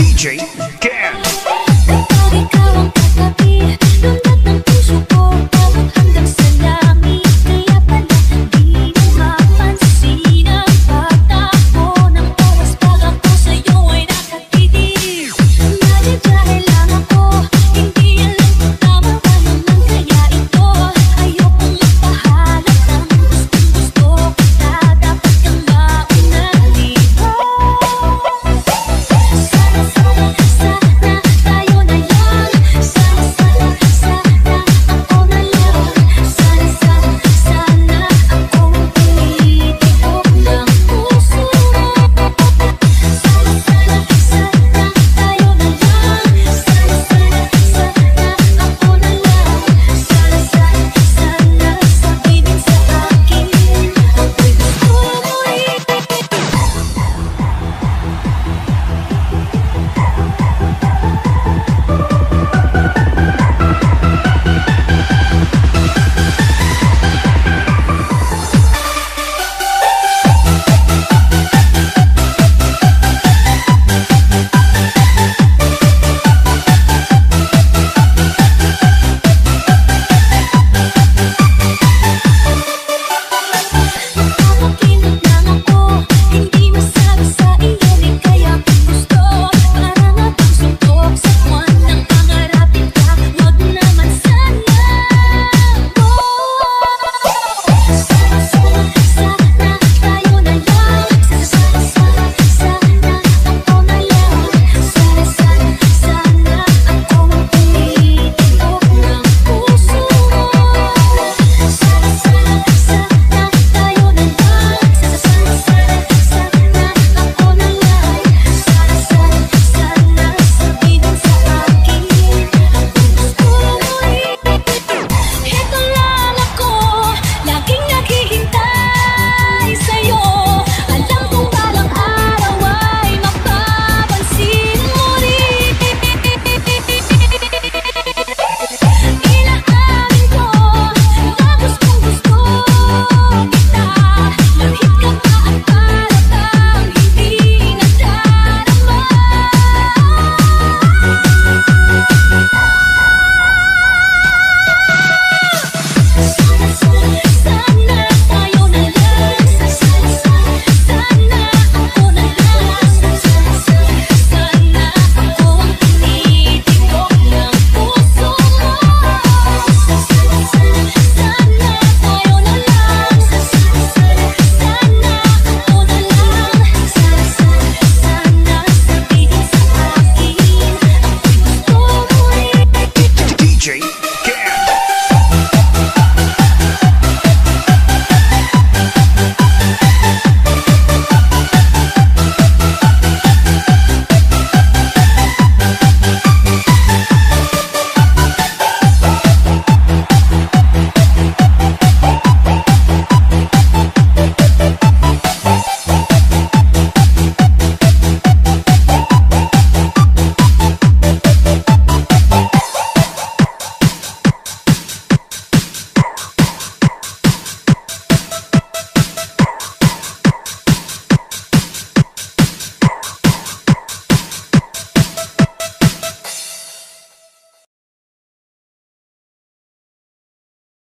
DJ Can.